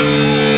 Música